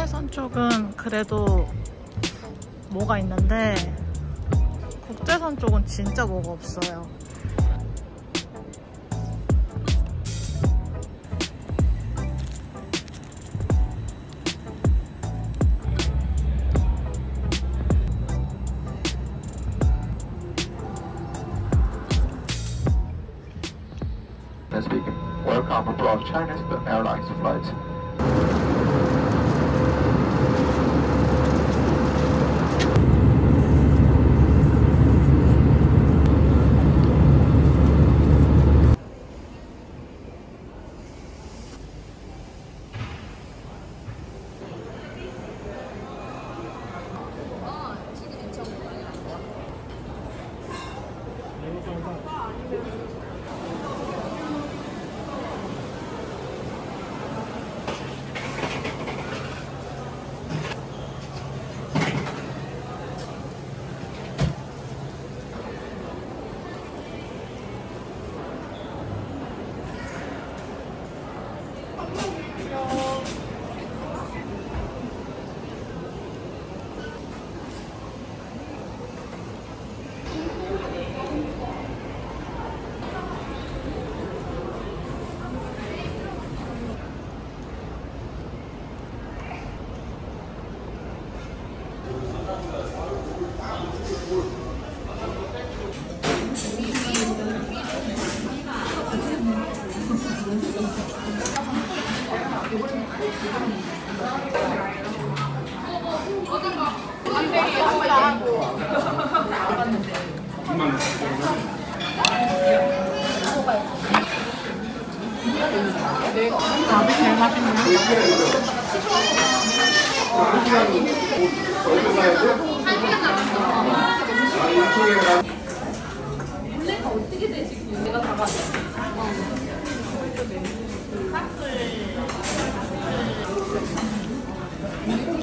국내선 쪽은 그래도 뭐가 있는데 국제선 쪽은 진짜 뭐가 없어요. Welcome our Chinese Airlines flight. 밥이 제일 맛있네.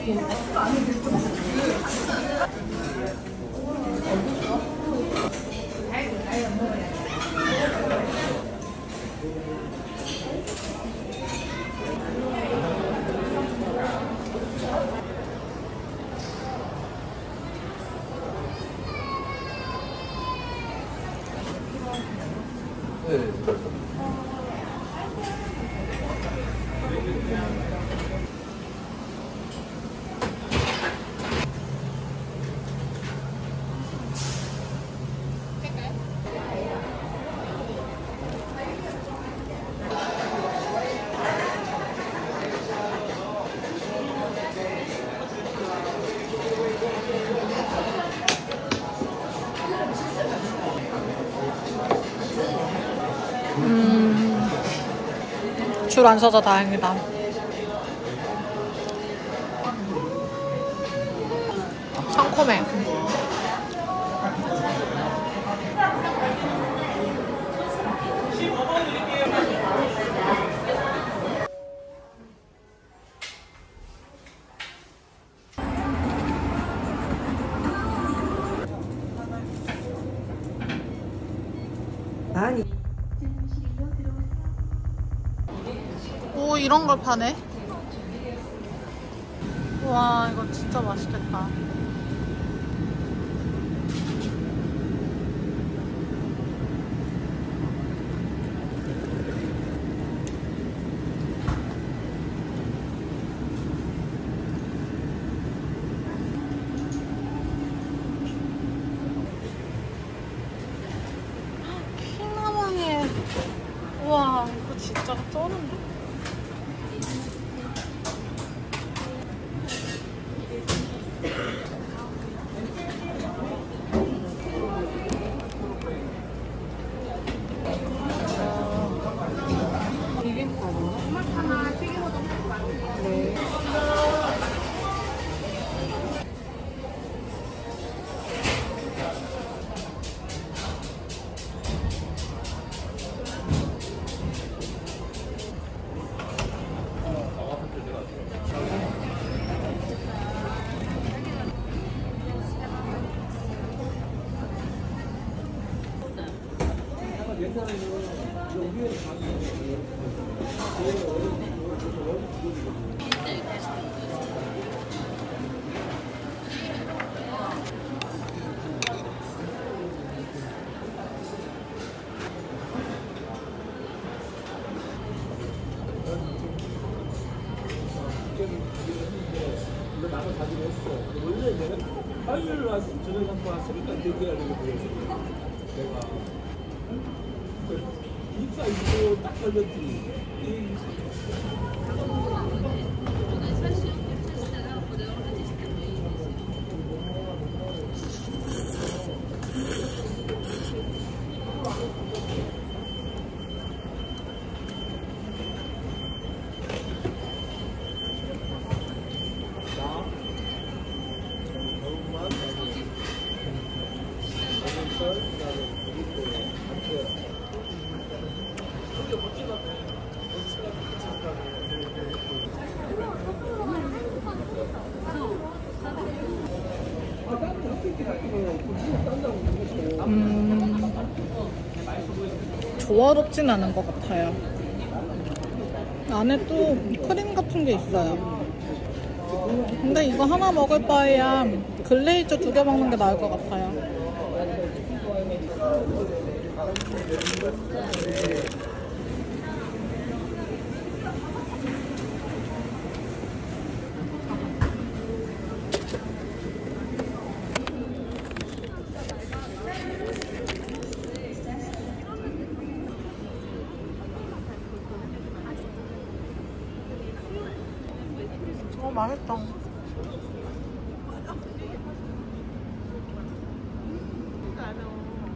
in 줄 안 서서 다행이다. 상콤해. 아니 이런 걸 파네. 와 이거 진짜 맛있겠다. 킹나방에 와 이거 진짜 쩌는데? 원래 내가 화요일 와서 저녁 갖고 왔으니까 대기하려고 그랬어 내가 그 입사 이거 딱 걸렸지. 이 겨울만 겨울철 그다음에 그리고 한겨울. 근데 멋진 것 같아. 어디 생각해? 같이 아, 딴데 학교 있긴 하기도 그거 딴다고 그러고. 음, 조화롭진 않은 것 같아요. 안에 또 크림 같은 게 있어요. 근데 이거 하나 먹을 바에야 글레이저 두 개 먹는 게 나을 것 같아요. 맛있다.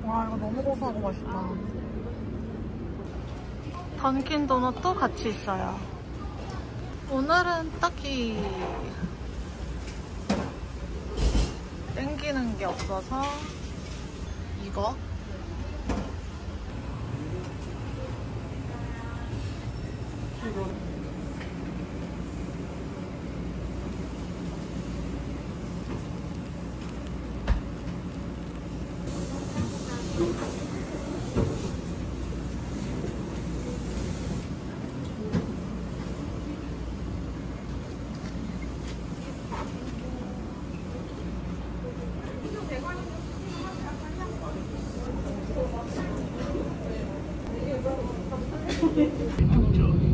와 이거 너무 고소하고 맛있다. 던킨 도넛도 같이 있어요. 오늘은 딱히 땡기는 게 없어서 이거 이거 아니, 저,